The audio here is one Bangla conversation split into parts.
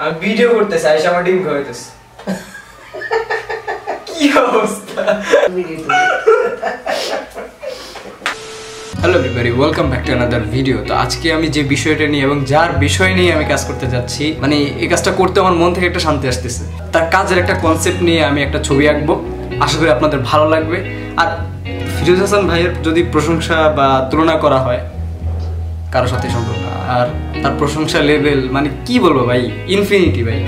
আমি ভিডিও করতেছি আইসা আমার ডিম খাওয়াইতেছে। কি অবস্থা? Hello everybody welcome back to another video তো আজকে আমি যে বিষয়টা নিয়ে এবং যার বিষয় নিয়ে আমি কাজ করতে যাচ্ছি মানে এই কাজটা করতে আমার মন থেকে একটা শান্তি আসতেছে। তার কাজের একটা কনসেপ্ট নিয়ে আমি একটা ছবি আঁকবো। আশা করি আপনাদের ভালো লাগবে। আর ফিরোজ হাসান ভাইয়ের যদি প্রশংসা বা তুলনা করা হয় কারোর সাথে সম্ভব না আর তার প্রশংসা লেভেল মানে কি বলব ভাই? ইনফিনিটি ভাই।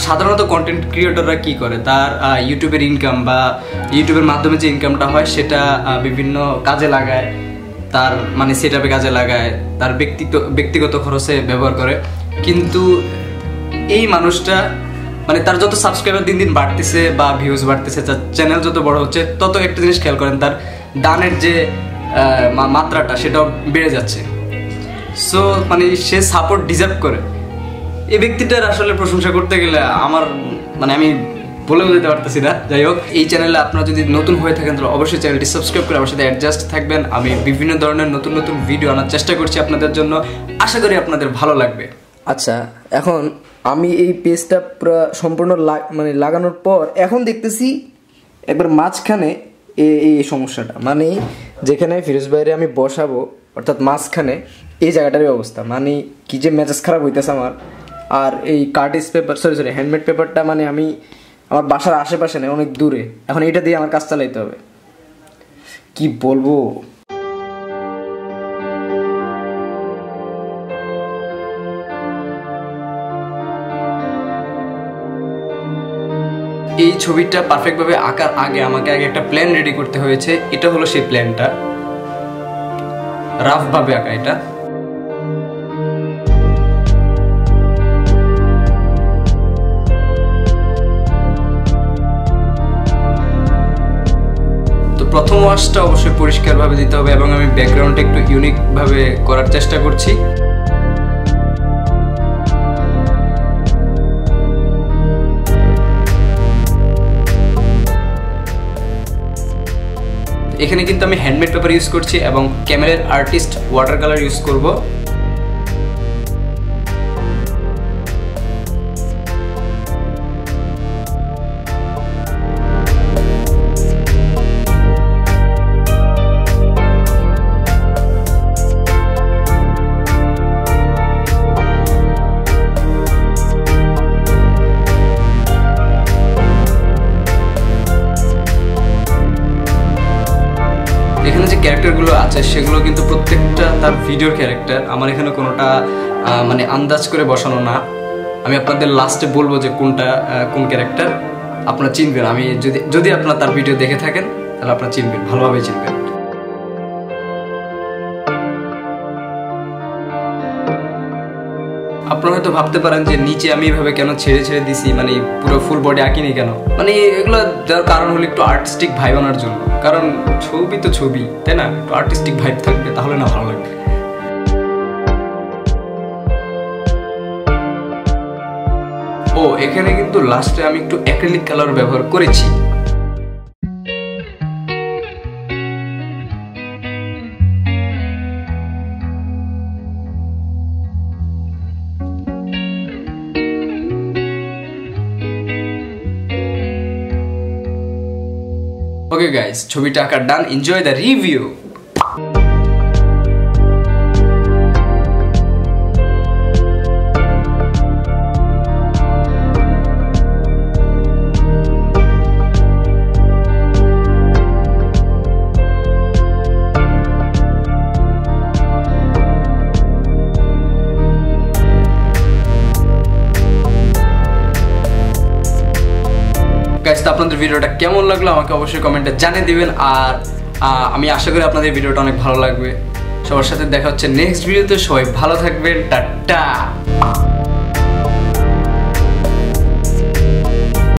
সাধারণত কন্টেন্ট ক্রিয়েটররা কি করে? তার ইউটিউবের ইনকাম বা ইউটিউবের মাধ্যমে যে ইনকামটা হয়, সেটা বিভিন্ন কাজে লাগায়। তার মানে সেটাপে কাজে লাগায়। তার ব্যক্তিগত ব্যক্তিগত খরচে ব্যবহার করে। কিন্তু এই মানুষটা মানে তার যত সাবস্ক্রাইবার দিন দিন বাড়তেছে বা ভিউজ বাড়তেছে, তার চ্যানেল যত বড় হচ্ছে, তত একটা জিনিস খেয়াল করেন, তার দানের যে মাত্রাটা, সেটাও বেড়ে যাচ্ছে। সো মানে সে সাপোর্ট ডিজার্ভ করে। এই ব্যক্তিটার আসলে প্রশংসা করতে গেলে আমার মানে আমি বলেও দিতে পারতেছি না। যাই হোক, এই চ্যানেলে আপনারা যদি নতুন হয়ে থাকেন, তাহলে অবশ্যই চ্যানেলটি সাবস্ক্রাইব করে আমার সাথে অ্যাডজাস্ট থাকবেন। আমি বিভিন্ন ধরনের নতুন নতুন ভিডিও আনার চেষ্টা করছি আপনাদের জন্য। আশা করি আপনাদের ভালো লাগবে। আচ্ছা এখন আমি এই পেজটা পুরো সম্পূর্ণ মানে লাগানোর পর এখন দেখতেছি একবার মাঝখানে এই সমস্যাটা। মানে যেখানে ফিরোজ ভাইরে আমি বসাবো, অর্থাৎ মাঝখানে এই জায়গাটারই অবস্থা। মানে কি যে মেজাজ খারাপ হইতেছে আমার। আর এই কার্টিস পেপার সরি সরি হ্যান্ডমেড পেপারটা মানে আমি আমার বাসার আশেপাশে নেই, অনেক দূরে। এখন এটা দিয়ে আমার কাজ চালাইতে হবে। কি বলব? এই ছবিটা পারফেক্টভাবে আঁকার আগে আমাকে আগে একটা প্ল্যান রেডি করতে হয়েছে। এটা হলো সেই প্ল্যানটা রাফ ভাবে আঁকা এটা। প্রথম ওয়াশটা অবশ্যই পরিষ্কারভাবে দিতে হবে এবং আমি ব্যাকগ্রাউন্ডটা একটু ইউনিকভাবে করার চেষ্টা করছি। এখানে কিন্তু আমি হ্যান্ডমেড পেপার ইউজ করছি এবং ক্যামেরার আর্টিস্ট ওয়াটার কালার ইউজ করব। আছে, সেগুলো কিন্তু প্রত্যেকটা তার ভিডিওর ক্যারেক্টার আমার এখানে কোনোটা মানে আন্দাজ করে বসানো না। আমি আপনাদের লাস্টে বলব যে কোনটা কোন ক্যারেক্টার আপনারা চিনবেন, আমি যদি যদি আপনারা তার ভিডিও দেখে থাকেন, তাহলে আপনারা চিনবেন ভালোভাবে চিনবেন। আপনারা হয়তো ভাবতে পারেন যে নিচে আমি এভাবে কেন ছেড়ে ছেড়ে দিছি মানে পুরো ফুল বডি আঁকিনি কেন? মানে এগুলো যার কারণ হলো একটু আর্টিস্টিক ভাইব আনার জন্য। কারণ ছবি তো ছবি, তাই না? একটু আর্টিস্টিক ভাইব থাকবে, তাহলে না ভালো লাগবে। ও, এখানে কিন্তু লাস্টে আমি একটু অ্যাক্রিলিক কালার ব্যবহার করেছি। ওকে গাইস ছবিটা আঁকা ডান এনজয় দ্য রিভিউ তো আপনাদের ভিডিওটা কেমন লাগল আমাকে অবশ্যই কমেন্টে জানিয়ে দিবেন। আর আমি আশা করি আপনাদের ভিডিওটা অনেক ভালো লাগবে। সবার সাথে দেখা হচ্ছে নেক্সট ভিডিওতে সবাই ভালো থাকবেন। টাটা!